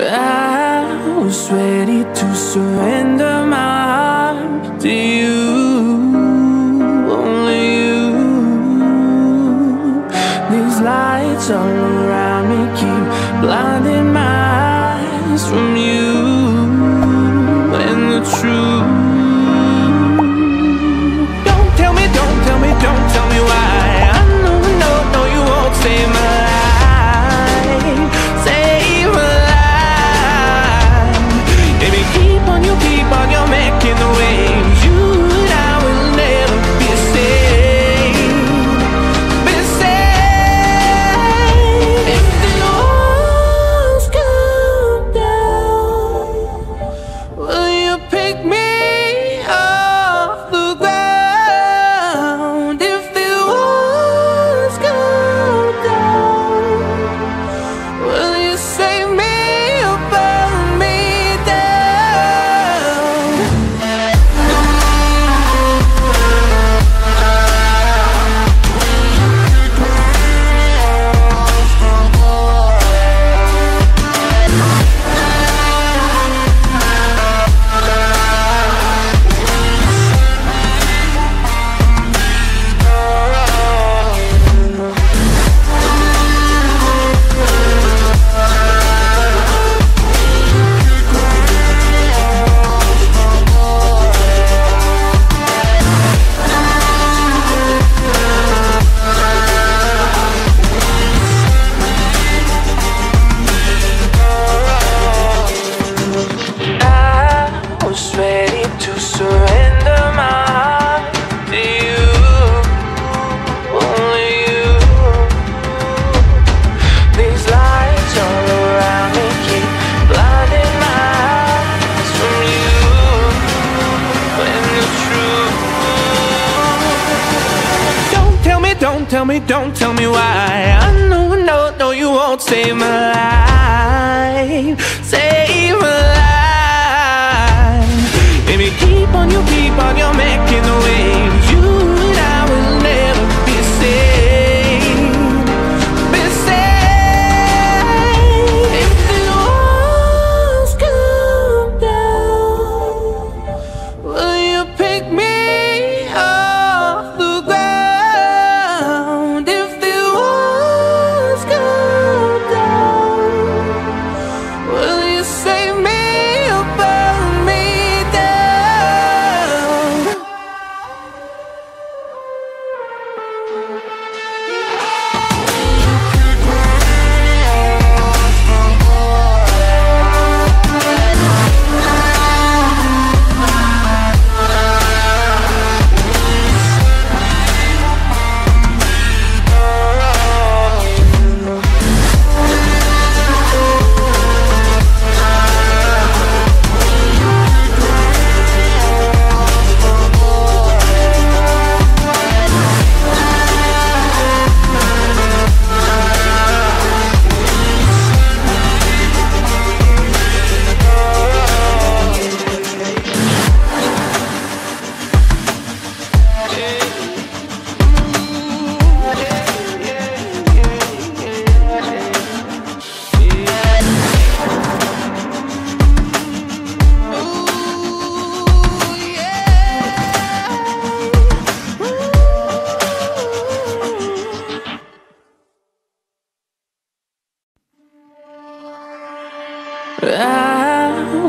I was ready to surrender my heart to you. Only you. These lights all around me keep blinding my eyes from you. And the truth Don't tell me, don't tell me why. I know, no, no, you won't save my life. Save my life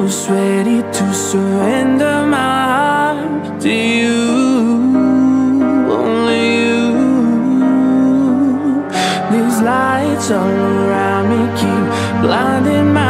almost ready to surrender my heart to you. Only you. These lights all around me keep blinding my